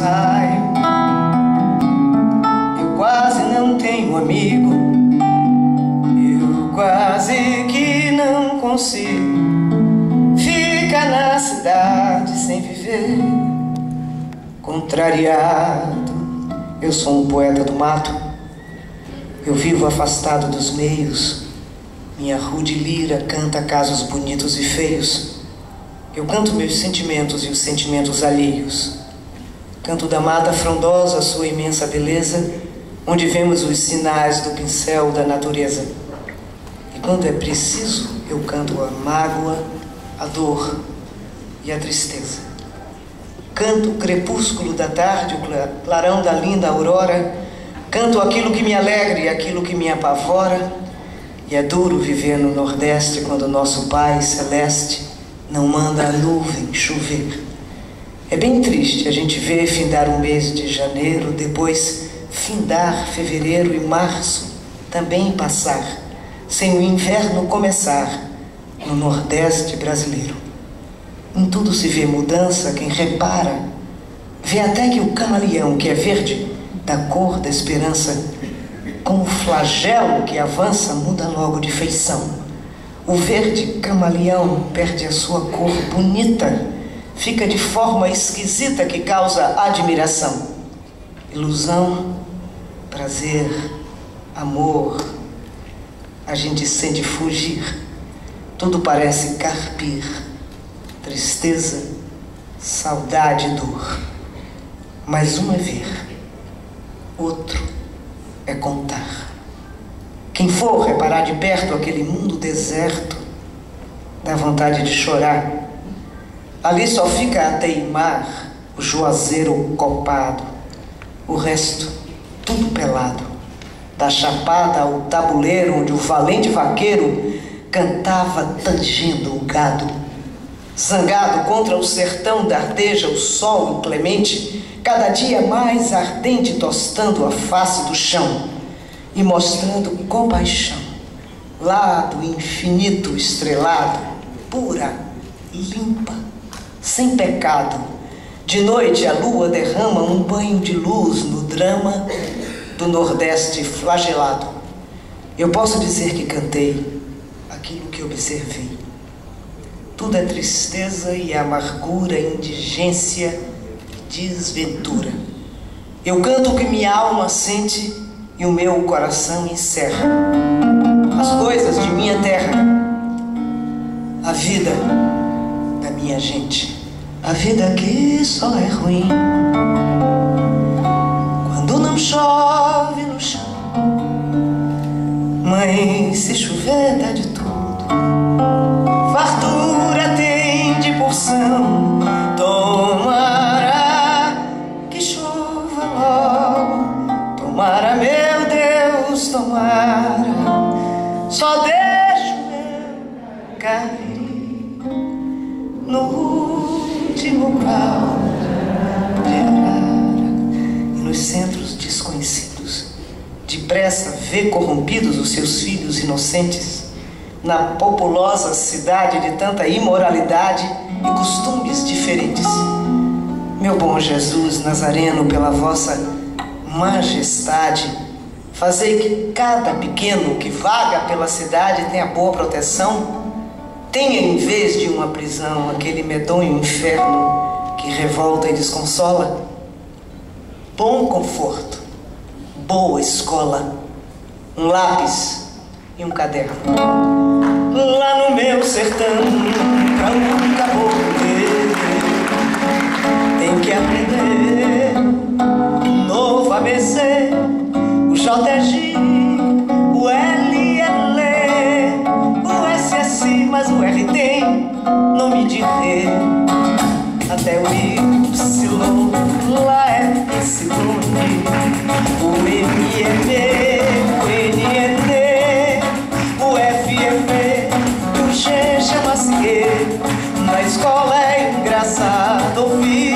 saio. Eu quase não tenho amigo. Eu quase que não consigo ficar na cidade sem viver. Contrariado, eu sou um poeta do mato. Eu vivo afastado dos meios. Minha rude lira canta casos bonitos e feios. Eu canto meus sentimentos e os sentimentos alheios. Canto da mata frondosa sua imensa beleza, onde vemos os sinais do pincel da natureza. E quando é preciso, eu canto a mágoa, a dor e a tristeza. Canto o crepúsculo da tarde, o clarão da linda aurora. Canto aquilo que me alegra e aquilo que me apavora. E é duro viver no Nordeste quando nosso Pai Celeste não manda a nuvem chover. É bem triste a gente ver findar o mês de janeiro, depois findar fevereiro e março também passar, sem o inverno começar no Nordeste brasileiro. Em tudo se vê mudança, quem repara, vê até que o camaleão, que é verde, da cor da esperança, com o flagelo que avança, muda logo de feição o verde camaleão perde a sua cor bonita, fica de forma esquisita que causa admiração. Ilusão, prazer, amor, a gente sente fugir, tudo parece carpir, tristeza, saudade e dor. Mas um é ver, outro é contar. Quem for reparar de perto aquele mundo deserto, dá vontade de chorar. Ali só fica a teimar o juazeiro copado, o resto tudo pelado. Da chapada ao tabuleiro onde o valente vaqueiro cantava tangendo o gado. Zangado contra o sertão dardeja o sol inclemente, cada dia mais ardente tostando a face do chão e mostrando compaixão, lá do infinito estrelado, pura, limpa, sem pecado. De noite a lua derrama um banho de luz no drama do Nordeste flagelado. Eu posso dizer que cantei aquilo que observei. Tudo é tristeza e amargura, indigência e desventura. Eu canto o que minha alma sente e o meu coração encerra as coisas de minha terra, a vida da minha gente. A vida aqui só é ruim quando não chove no chão. Mãe, se chover dá de tudo, fartura tem de porção. Tomara que chova logo, tomara mesmo tomara, só deixo eu cair no último pau de arara e nos centros desconhecidos. Depressa vê corrompidos os seus filhos inocentes na populosa cidade de tanta imoralidade e costumes diferentes. Meu bom Jesus Nazareno, pela vossa majestade, Fazei que cada pequeno que vaga pela cidade tenha boa proteção, tenha em vez de uma prisão aquele medonho inferno que revolta e desconsola, bom conforto, boa escola, um lápis e um caderno. Lá no meu sertão, pra um caboclo escola é engraçado ouvir